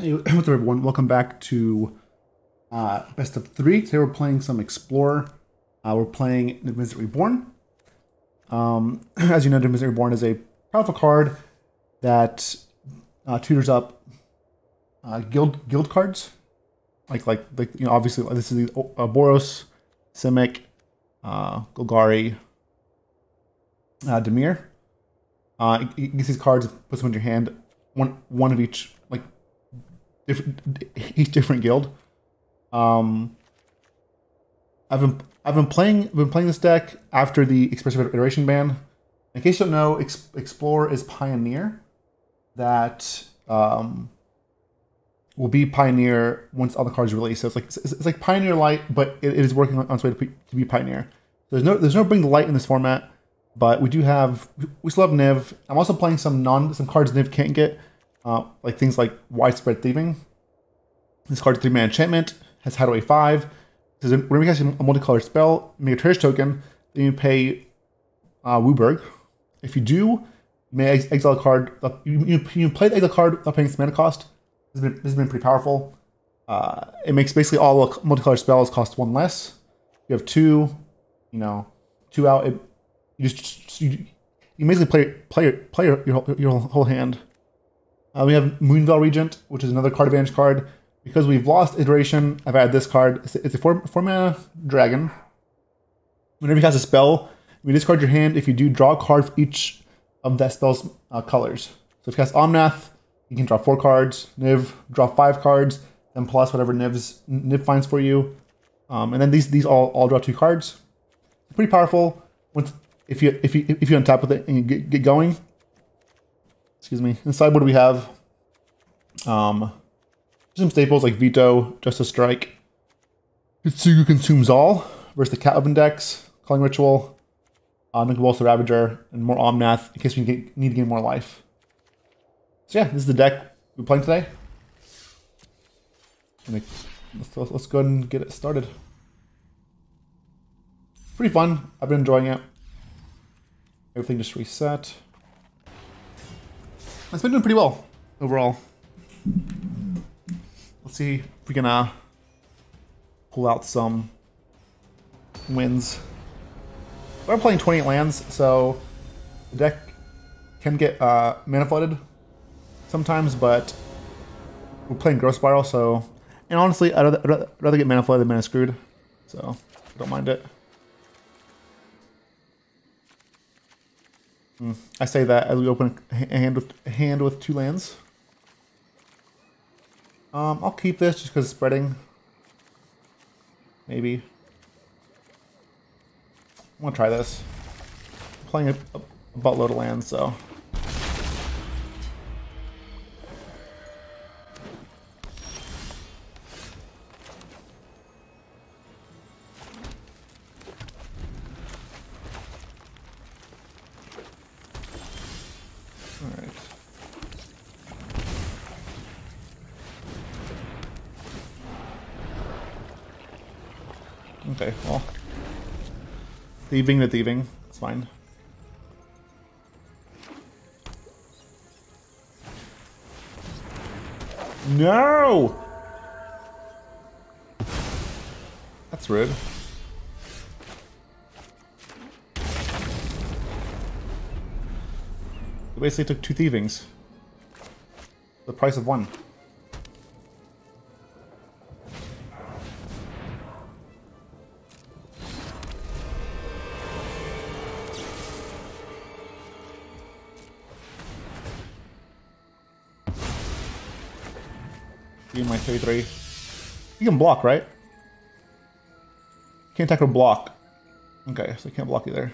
Hey, what's up, everyone? Welcome back to uh, Best of Three. Today we're playing some Explorer. Uh, we're playing Niv-Mizzet Reborn. Um, as you know, Niv-Mizzet Reborn is a powerful card that uh, tutors up uh, guild guild cards. Like like like you know, obviously this is the uh, Boros, Simic, uh, Golgari, uh, Dimir. Uh, you get these cards, puts them in your hand. One one of each different each different guild. Um, I've been I've been playing been playing this deck after the expressive iteration ban. In case you don't know, Ex- Explorer is Pioneer. That um, will be Pioneer once all the cards are released. So it's like it's, it's like Pioneer Light, but it, it is working on, on its way to, to be Pioneer. There's no there's no Bring to Light in this format, but we do have we still have Niv. I'm also playing some non some cards Niv can't get, uh, like things like Widespread Thieving. This card's three mana enchantment has Hideaway five. This is whenever you cast a multicolored spell, make a treasure token, then you pay uh, WUBRG. If you do, may ex- exile a card. uh, You, you, you play the exile card without paying its mana cost. This has been, this has been pretty powerful. Uh, it makes basically all multicolored spells cost one less. You have two, you know, two out. It, you just you, you basically play play play your, your, your whole hand. Uh, we have Moonveil Regent, which is another card advantage card. Because we've lost iteration, I've added this card. It's a, it's a four, four mana dragon. Whenever you cast a spell, you discard your hand. If you do, draw a card for each of that spell's uh, colors. So if you cast Omnath, you can draw four cards. Niv, draw five cards, then plus whatever Niv's Niv finds for you. Um, and then these these all all draw two cards. Pretty powerful. Once if you if you if you untap with it and you get, get going. Excuse me. Inside, what do we have um some staples like Veto, Justice Strike, Hidetsugu Consumes All versus the Calvin decks, Culling Ritual, uh, Nicol Bolas Ravager, and more Omnath in case we need to gain more life. So yeah, this is the deck we're playing today. Let's, let's go ahead and get it started. Pretty fun. I've been enjoying it. Everything just reset. It's been doing pretty well overall. Let's see if we can uh, pull out some wins. We're playing 28 lands, so the deck can get uh, mana flooded sometimes, but we're playing Growth Spiral, so... And honestly, I'd rather, I'd rather- get mana flooded than mana screwed, so don't mind it. I say that as we open a hand with, a hand with two lands. Um, I'll keep this just because it's spreading. Maybe. I'm gonna try this. I'm playing a, a buttload of lands, so. Okay, well. Thieving to thieving. It's fine. No! That's rude. We basically took two thievings. The price of one. My 33. You can block, right? Can't attack or block. Okay, so I can't block either.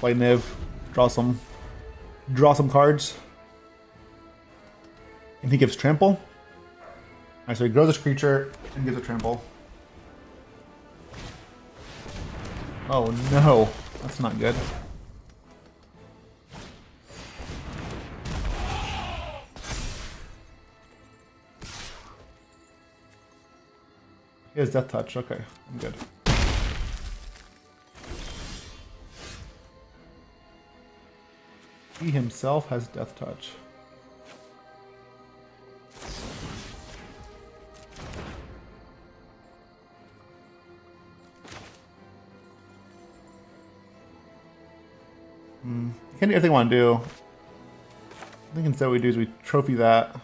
Play Niv, draw some, draw some cards. And he gives trample. Alright, so he grows this creature and gives a trample. Oh no, that's not good. He has death touch. Okay, I'm good. He himself has death touch. Can do everything I want to do. I think instead what we do is we trophy that.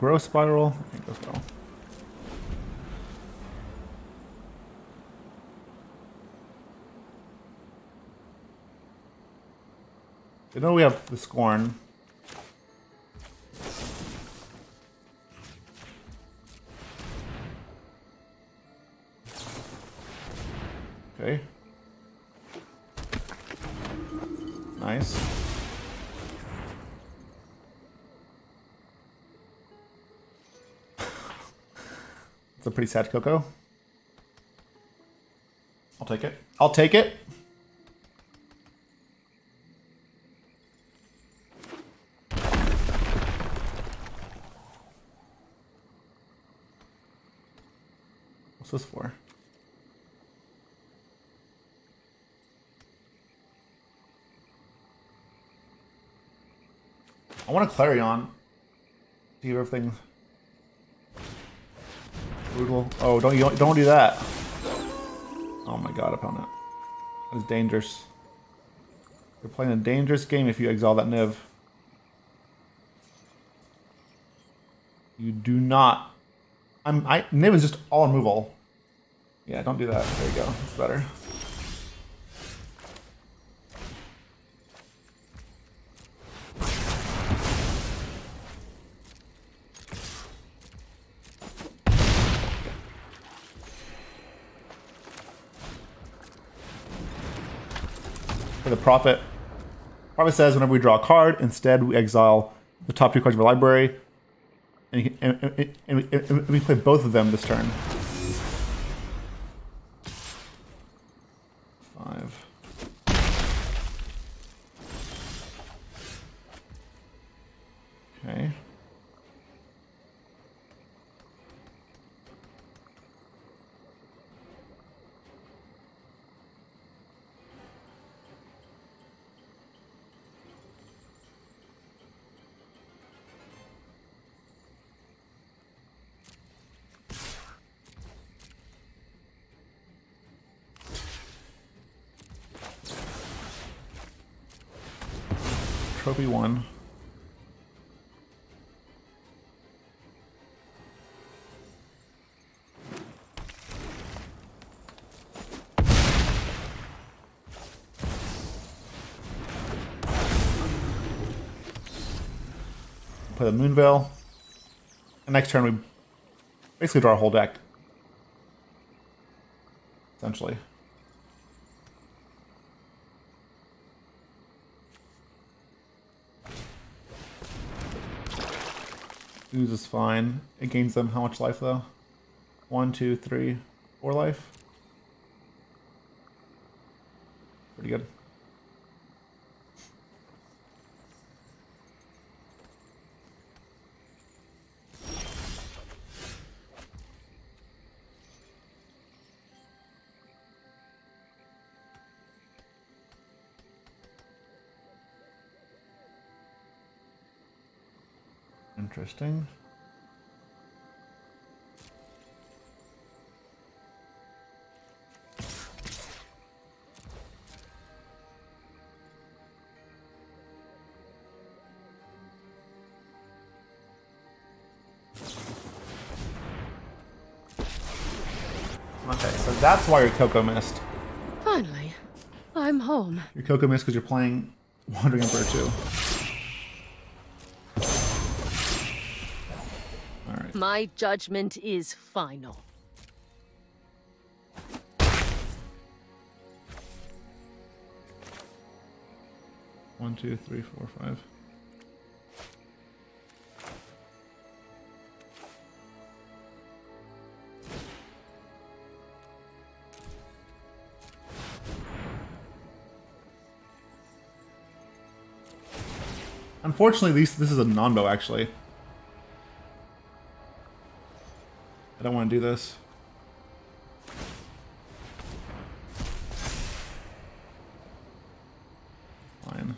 A growth spiral, well. I know we have the scorn. Pretty sad Coco. I'll take it. I'll take it. What's this for? I want a Clarion. See if everything brutal. Oh, don't you don't do that. Oh my god, opponent. That is dangerous. You're playing a dangerous game if you exile that Niv. You do not. I'm I Niv is just all removal. Yeah, don't do that. There you go. It's better. Prophet. Prophet says whenever we draw a card, instead we exile the top two cards of our library. And, and, and, and we play both of them this turn. Play the Moonveil. And next turn we basically draw a whole deck. Essentially. Ooze is fine. It gains them how much life though? One, two, three, four life. Pretty good. Interesting. Okay, so that's why your Coco missed. Finally, I'm home. Your Coco missed because you're playing Wandering Emperor 2. My judgment is final. One, two, three, four, five. Unfortunately, these, this is a non-bow, actually. I don't want to do this. Fine.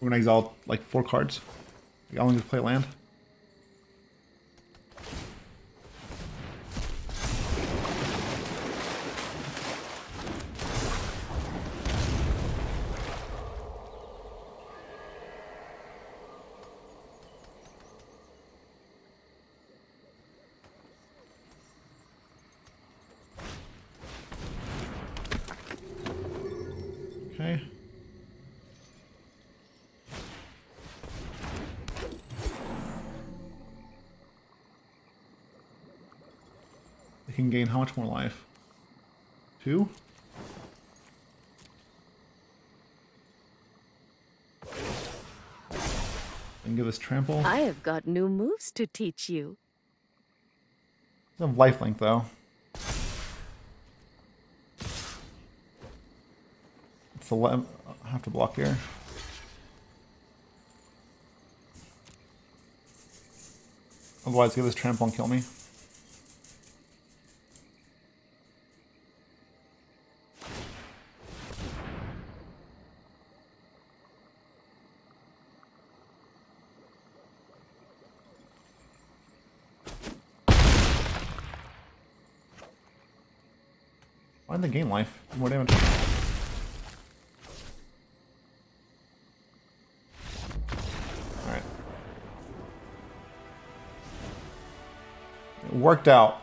We're gonna exalt like four cards. We only to play land. Okay. They can gain how much more life? Two? And give us trample. I have got new moves to teach you. Doesn't have lifelink though. It's a le- I have to block here. Otherwise, give this trample and kill me. Find the game life. More damage. Worked out.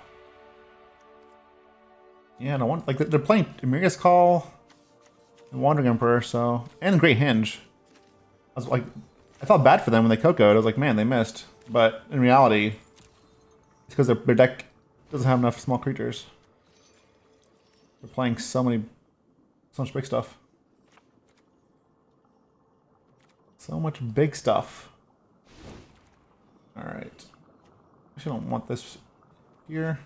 Yeah, I want like they're playing Emeria's Call and Wandering Emperor, so and Great Henge. I was like I felt bad for them when they cocoed. I was like, man, they missed. But in reality, it's because their, their deck doesn't have enough small creatures. They're playing so many, so much big stuff. So much big stuff. Alright. Actually, I don't want this here.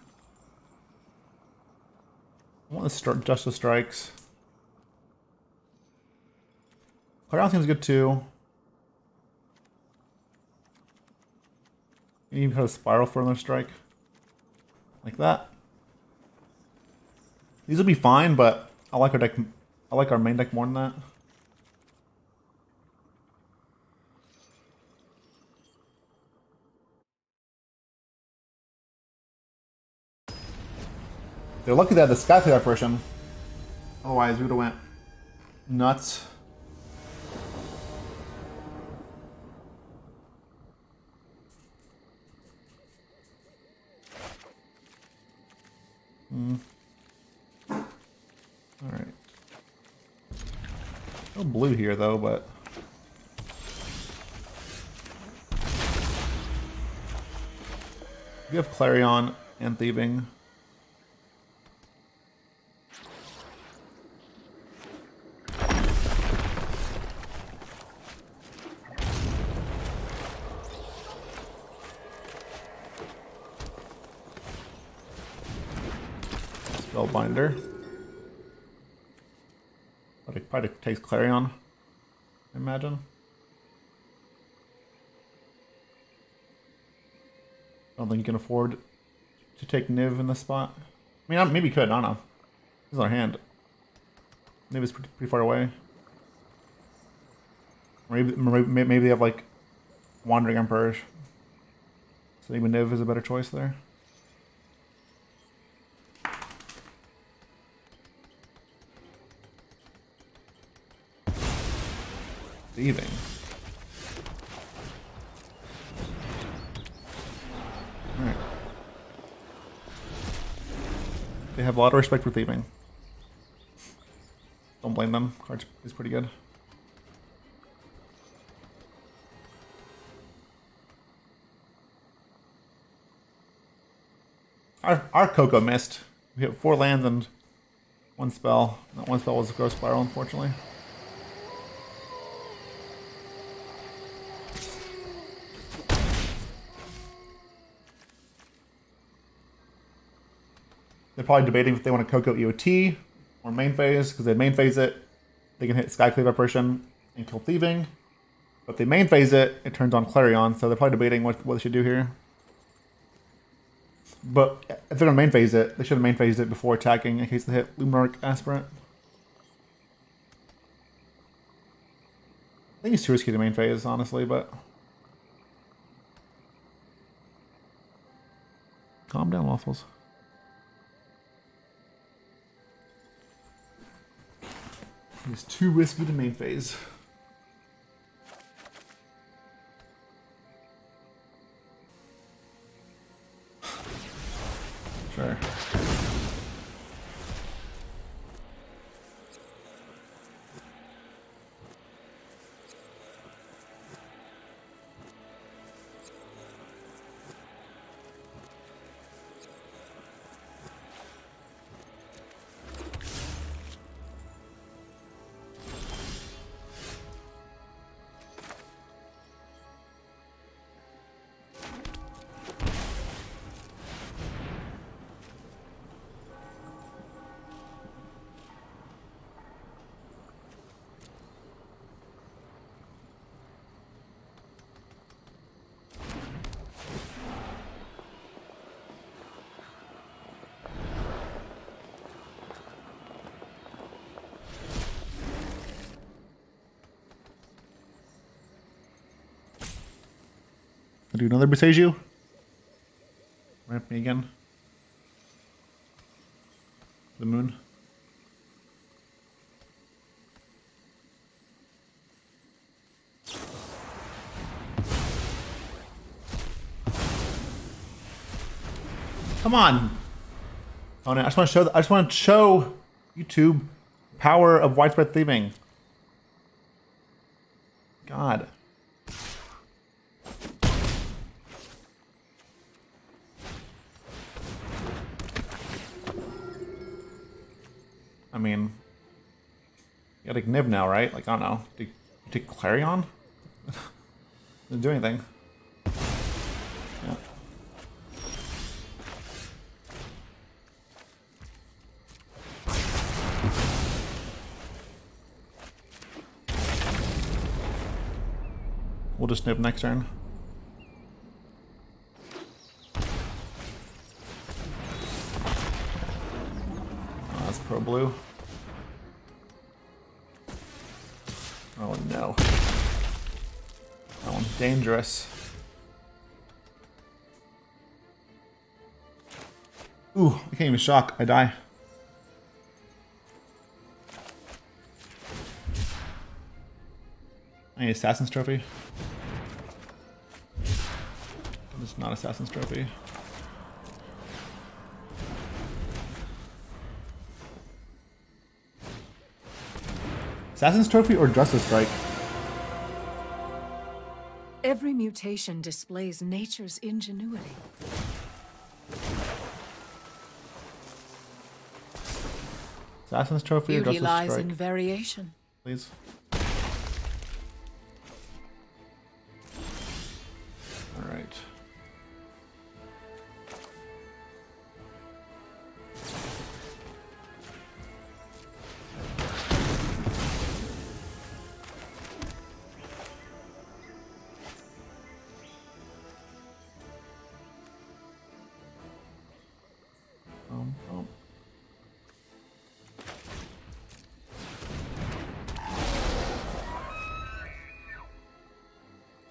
I want to start Justice Strikes. Clarion seems good too. You even put a spiral for another strike. Like that. These will be fine, but I like our deck. I like our main deck more than that. They're lucky they had the Skyclave version. Otherwise, we would have went nuts. Hmm. Alright. No blue here though, but you have Clarion and Thieving. Spellbinder. But it probably takes Clarion, I imagine. I don't think you can afford to take Niv in this spot. I mean, I- maybe you could, I don't know. Is our hand. Niv is pretty, pretty far away. Maybe, maybe maybe they have like Wandering Emperors. So maybe Niv is a better choice there. Thieving. They have a lot of respect for thieving. Don't blame them. Cards is pretty good. Our, our Coco missed. We hit four lands and one spell. That one spell was a Growth Spiral, unfortunately. They're probably debating if they want to Coco EOT or main phase, because they main phase it, they can hit Skyclave Apparition and kill Thieving. But if they main phase it, it turns on Clarion, so they're probably debating what, what they should do here. But if they're gonna main phase it, they should have main phased it before attacking in case they hit Luminarch Aspirant. I think it's too risky to main phase, honestly, but calm down, waffles. It's too risky to main phase. Sure. Do another Beseju. Ramp me again. The moon. Come on. Oh no, I just want to show I just want to show YouTube power of widespread thieving. God. I mean, you got Igniv now, right? Like, I don't know. Do you take Clarion? Doesn't do anything. We'll just nib next turn. Oh, that's pro blue. Oh no. That one's dangerous. Ooh, I can't even shock. I die. I need Assassin's Trophy. It's not Assassin's Trophy. Assassin's Trophy or Justice Strike? Every mutation displays nature's ingenuity. Assassin's Trophy or Beauty Justice lies Strike? in variation. Please.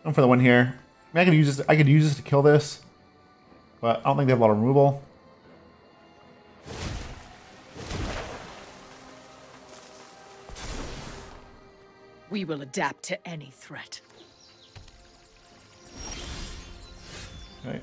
I'm for the win here. I, mean, I could use this. I could use this to kill this, but I don't think they have a lot of removal. We will adapt to any threat. They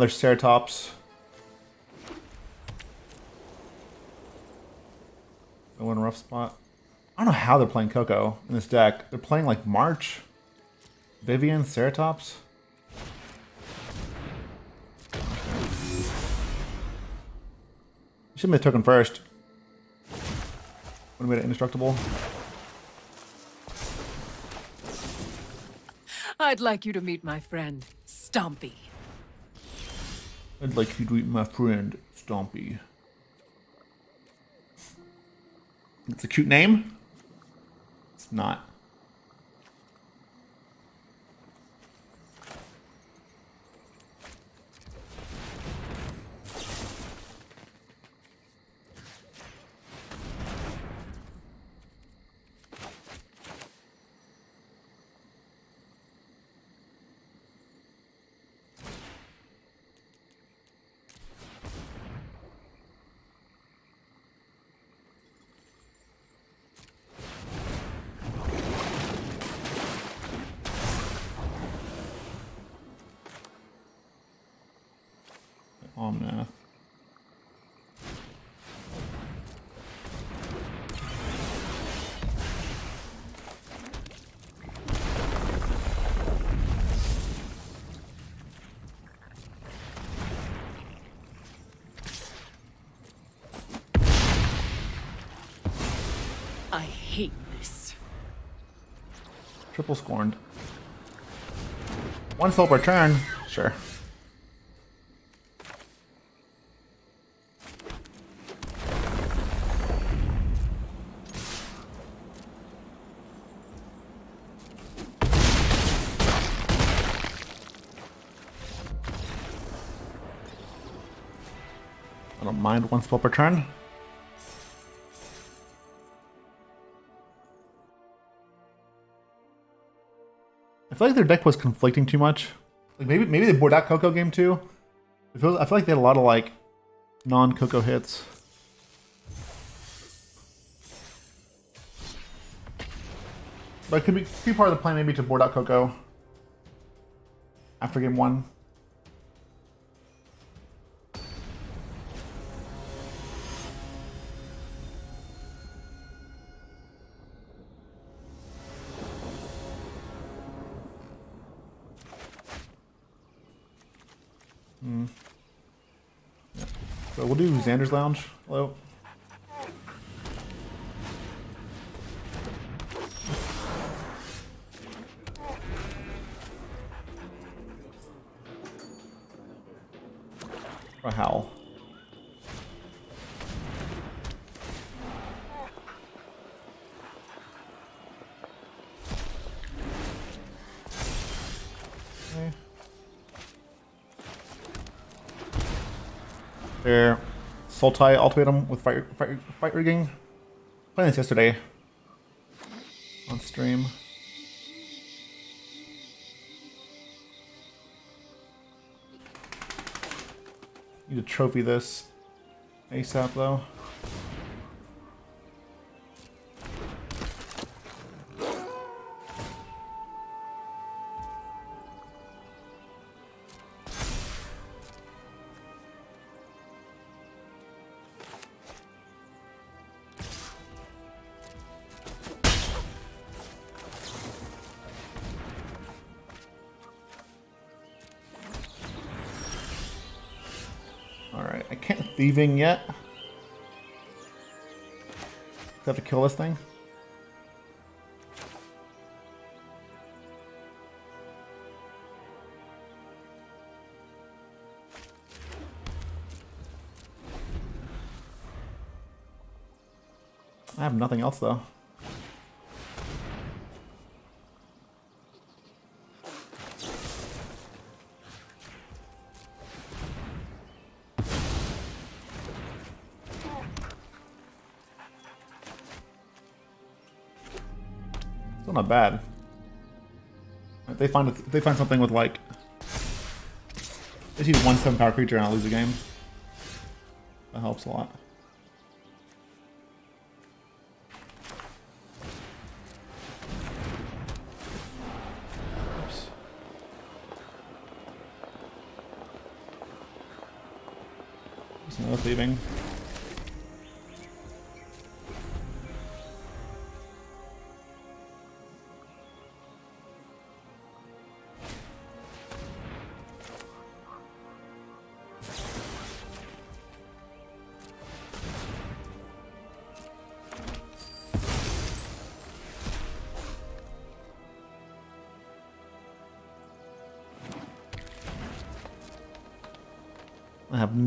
another Ceratops. I win a rough spot. I don't know how they're playing Coco in this deck. They're playing like March, Vivien, Ceratops. Should have token first. When we had indestructible. I'd like you to meet my friend, Stompy. I'd like you to meet my friend, Stompy. It's a cute name. It's not. Omnath. I hate this. Triple scorned. One slope turn. Sure. I don't mind one spell per turn. Feel like their deck was conflicting too much. Like maybe maybe they bored out Coco game too. It feels, I feel like they had a lot of like non-Coco hits. But it could be, could be part of the plan maybe to board out Coco after game one. So we'll do Xander's Lounge. Hello. Sultai ultimatum with fight, fight, fight rigging. Playing this yesterday on stream. Need to trophy this ASAP though. Thieving yet. I have to kill this thing. I have nothing else though. Bad. If they find if they find something with like they see one seven power creature and I lose a game. That helps a lot. Oops. No thieving.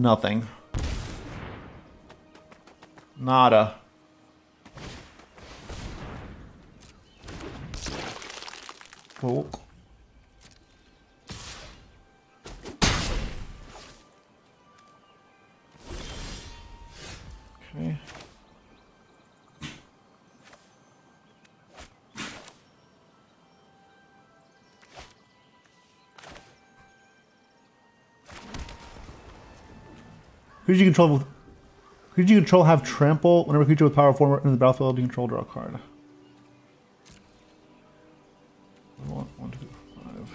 Nothing. Nada. Cool. Did you control with who you control have trample whenever creature with power form in the battlefield you control draw a card? One, one, two, five.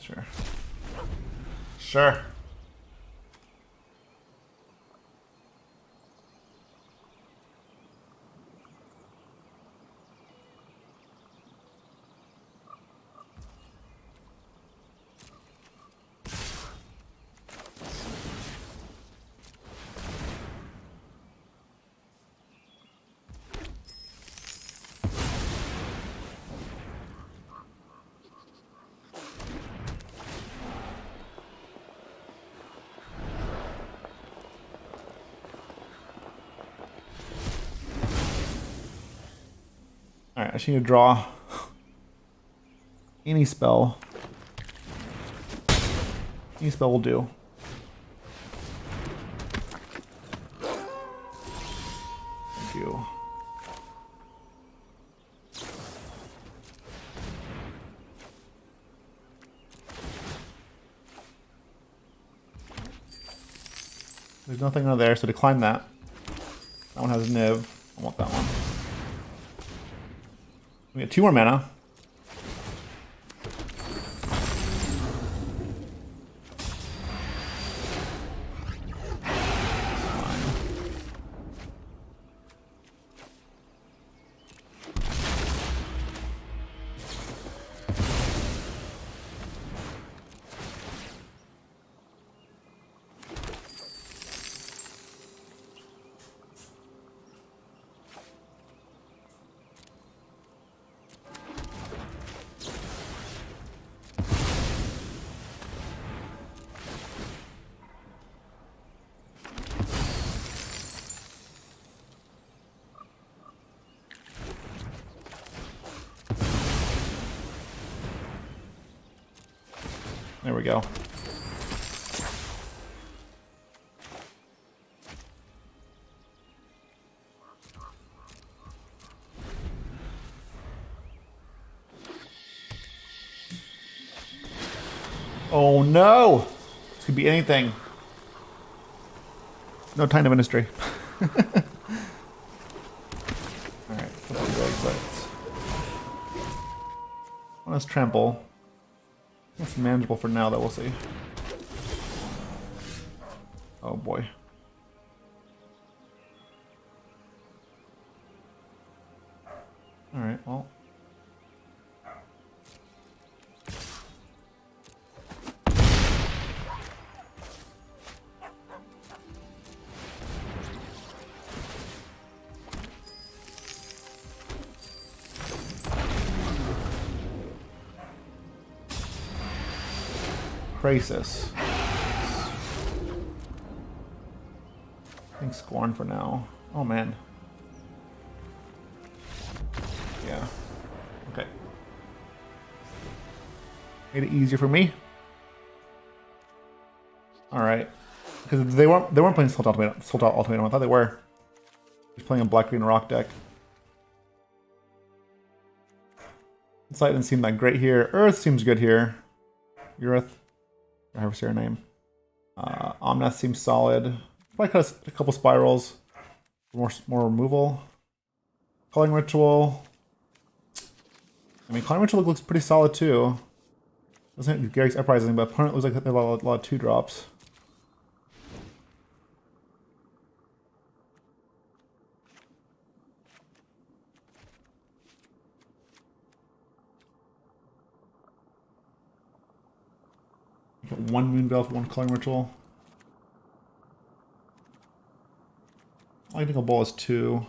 Sure. Sure. I just need to draw any spell. Any spell will do. Thank you. There's nothing under there, so decline that. That one has a Niv. I want that one. We got two more mana. Oh no! This could be anything. No time to ministry. Alright. Let's trample. That's manageable for now, though. We'll see. Oh boy. Krasis. I think Scorn for now. Oh man. Yeah. Okay. Made it easier for me. All right. Because they weren't they weren't playing Soul Ultimatum. Soul Ultimatum. I thought they were. Just playing a black green rock deck. Insight didn't seem that great here. Eruth seems good here. Eruth. Her name. Uh, Omnath seems solid. Probably cut a couple spirals. More more removal. Culling Ritual. I mean, Culling Ritual looks pretty solid too. Doesn't Garruk's uprising, but opponent looks like they have a lot of two drops. One moon for one culling ritual. Lightning Bolt is two.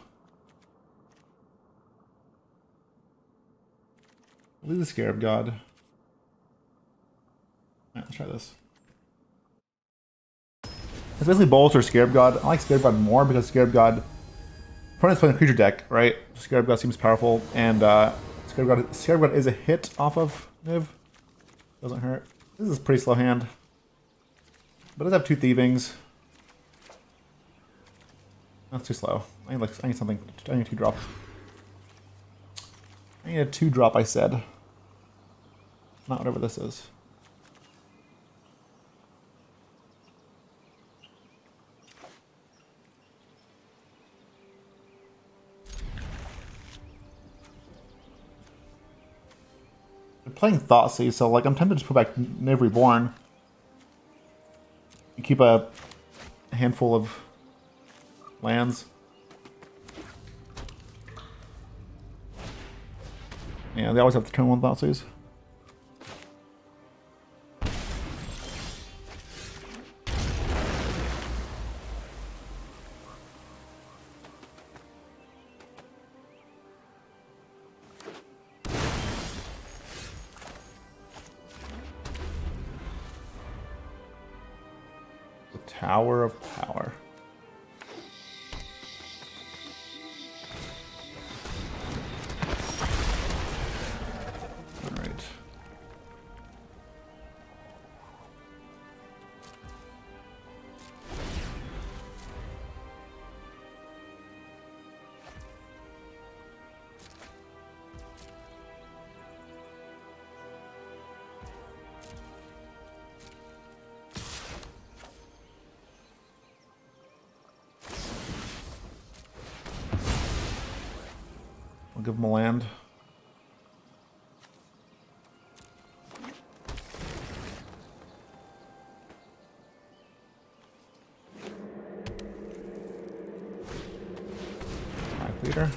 Leave the Scarab God. Alright, let's try this. It's basically Bolt or Scarab God. I like Scarab God more because Scarab God... Opponent's playing a creature deck, right? Scarab God seems powerful, and uh, Scarab God, Scarab God is a hit off of Niv. Doesn't hurt. This is pretty slow hand. But it does have two thievings. That's too slow. I need like I need something. I need two drop. I need a two drop. I said. Not whatever this is. Playing Thoughtseize, so like I'm tempted to put back Niv Reborn. Keep a handful of lands. Yeah, they always have to turn one Thoughtseize. Give him a land. Leader.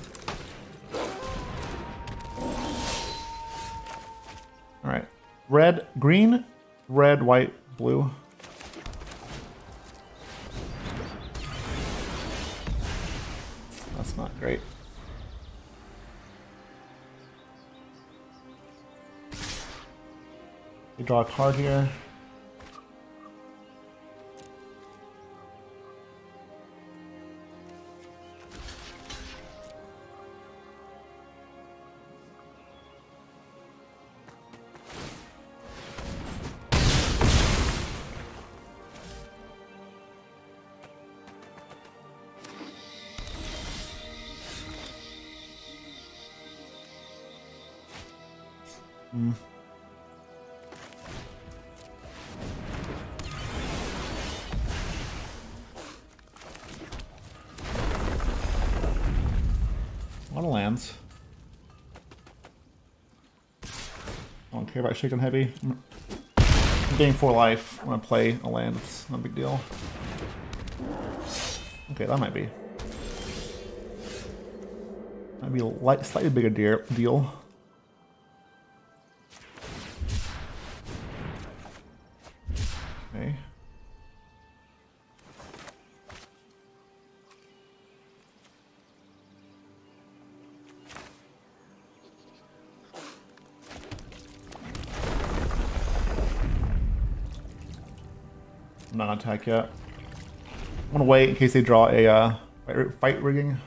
All right, red, green, red, white, blue. That's not great. Draw a card here. A lands. I don't care about shaking heavy. I'm getting four life when I play a land. It's not a big deal. Okay, that might be. Might be a light, slightly bigger deal. deal. Attack yet. I'm gonna wait in case they draw a uh, fight, fight rigging.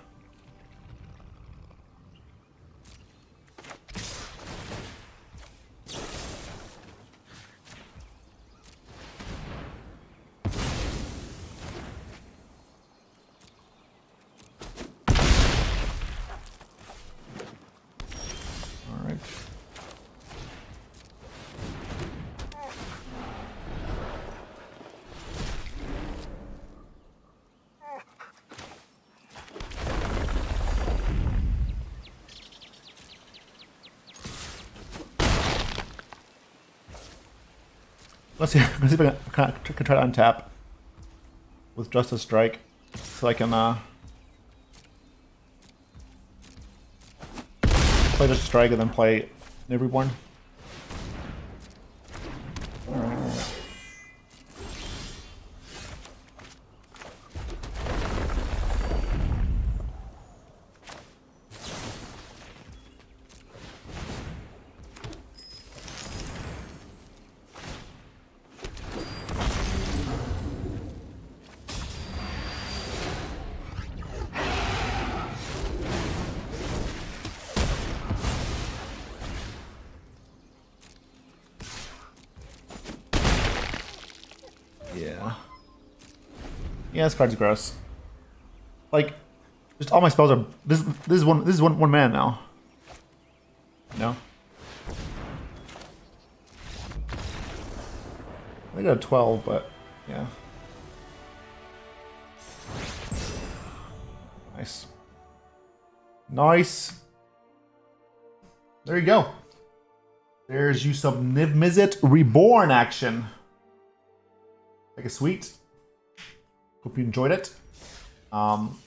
All right. Let's see, let's see if I can, can, can try to untap with Justice Strike so I can uh, play Justice Strike and then play Niv Yeah. Yeah, this card's gross. Like, just all my spells are this. This is one. This is one one man now. No. I got a twelve, but yeah. Nice. Nice. There you go. There's you some Niv Mizzet Reborn action. Like a sweet. Hope you enjoyed it. Um,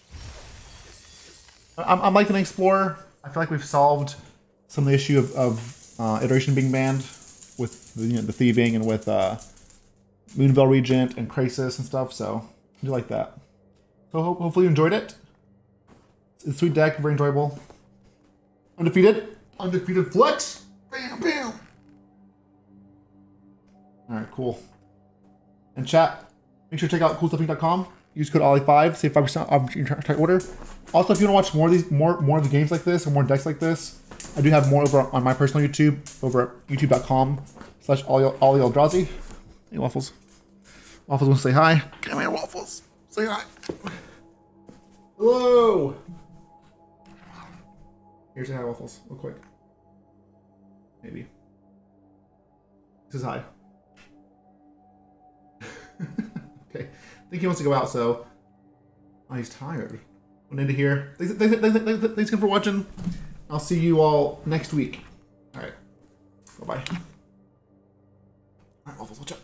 I'm, I'm liking Explorer. I feel like we've solved some of the issue of, of uh, iteration being banned with the, you know, the thieving and with uh, Moonveil Regent and Krasis and stuff. So I do like that. So ho hopefully you enjoyed it. It's a sweet deck, very enjoyable. Undefeated, undefeated flex. Bam, bam. All right, cool. And chat, make sure to check out coolstuffinc.com. Use code Ali5, save 5% off your entire order. Also, if you want to watch more of these, more more of the games like this or more decks like this, I do have more over on my personal YouTube over at youtube.com slash AliEldrazi. Hey, Waffles. Waffles want to say hi. Come here, Waffles. Say hi. Hello. Here's a hi, Waffles, real quick. Maybe. This is hi. Okay. I think he wants to go out, so... Oh, he's tired. Went into here. Thanks, thanks, thanks, thanks, thanks again for watching. I'll see you all next week. Alright. Bye-bye. Alright, Waffles, watch out.